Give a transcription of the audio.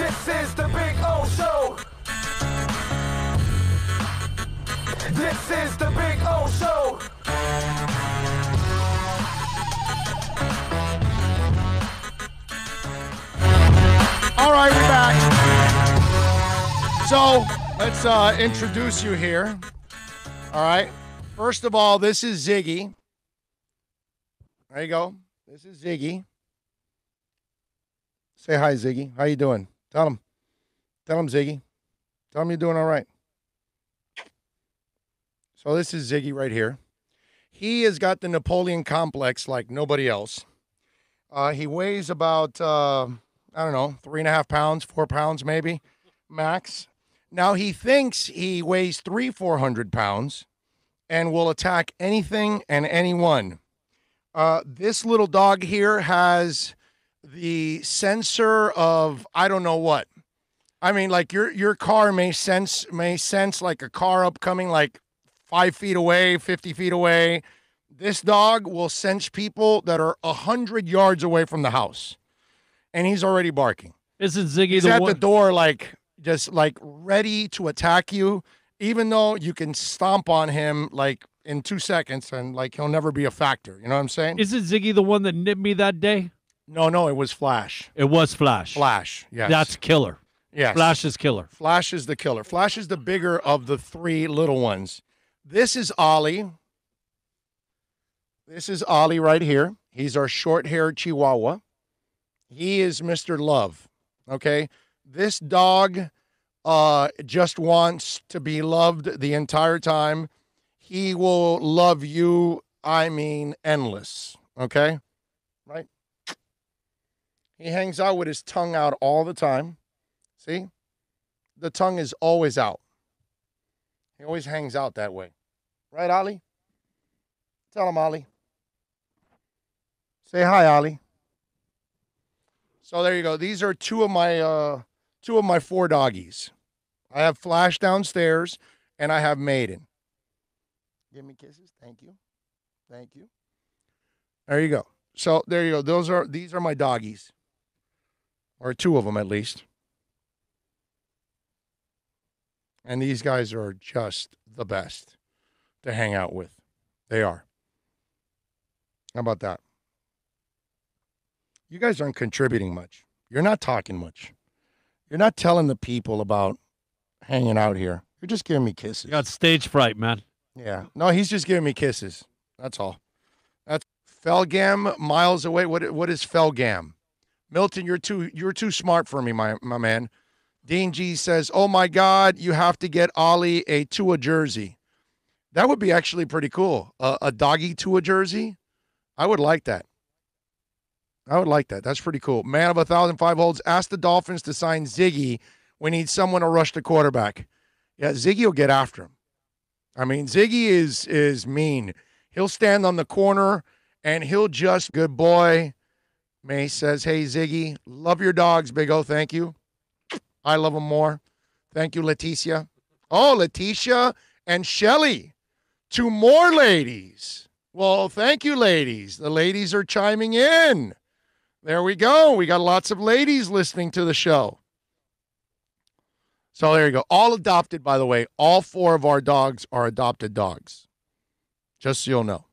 This is the Big O Show. This is the Big O Show. All right, we're back. So let's uh, introduce you here. All right. First of all, this is Ziggy. There you go. This is Ziggy. Say hi, Ziggy. How you doing? Tell him. Tell him, Ziggy. Tell him you're doing all right. So this is Ziggy right here. He has got the Napoleon complex like nobody else. Uh, he weighs about uh, I don't know, three and a half pounds, four pounds maybe, max. Now he thinks he weighs three, four hundred pounds, and will attack anything and anyone. Uh, this little dog here has the sensor of I don't know what. I mean, like your your car may sense may sense like a car upcoming, like five feet away, fifty feet away. This dog will sense people that are a hundred yards away from the house, and he's already barking. Isn't Ziggy He's the at one? the door, like just like ready to attack you, even though you can stomp on him like in two seconds, and like he'll never be a factor. You know what I'm saying? Isn't Ziggy the one that nipped me that day? No, no, it was Flash. It was Flash. Flash, yes. That's killer. yes. Flash is killer. Flash is the killer. Flash is the bigger of the three little ones. This is Ollie. This is Ollie right here. He's our short haired Chihuahua. He is Mr. Love. Okay. This dog uh, just wants to be loved the entire time. He will love you, I mean, endless. Okay. He hangs out with his tongue out all the time. See? the tongue is always out. He always hangs out that way. Right, Ollie? Tell him, Ollie. Say hi, Ollie. So there you go. These are two of my uh two of my four doggies. I have Flash downstairs and I have Maiden. Give me kisses. Thank you. Thank you. There you go. So there you go. Those are these are my doggies. Or two of them at least. And these guys are just the best to hang out with. They are. How about that? You guys aren't contributing much. You're not talking much. You're not telling the people about hanging out here. You're just giving me kisses. You got stage fright, man. Yeah. No, he's just giving me kisses. That's all. That's Felgam miles away. What what is Felgam? Milton, you're too you're too smart for me, my my man. Dean G says, "Oh my God, you have to get Ollie a Tua jersey. That would be actually pretty cool. A, a doggy Tua jersey. I would like that. I would like that. That's pretty cool. Man of a thousand five holds. Ask the Dolphins to sign Ziggy. We need someone to rush the quarterback. Yeah, Ziggy will get after him. I mean, Ziggy is is mean. He'll stand on the corner and he'll just good boy. May says, "Hey Ziggy, love your dogs, Big O. Thank you. I love them more. Thank you, Leticia. Oh, Leticia and Shelly, two more ladies. Well, thank you, ladies. The ladies are chiming in. There we go. We got lots of ladies listening to the show. So there you go. All adopted, by the way. All four of our dogs are adopted dogs. Just so you'll know.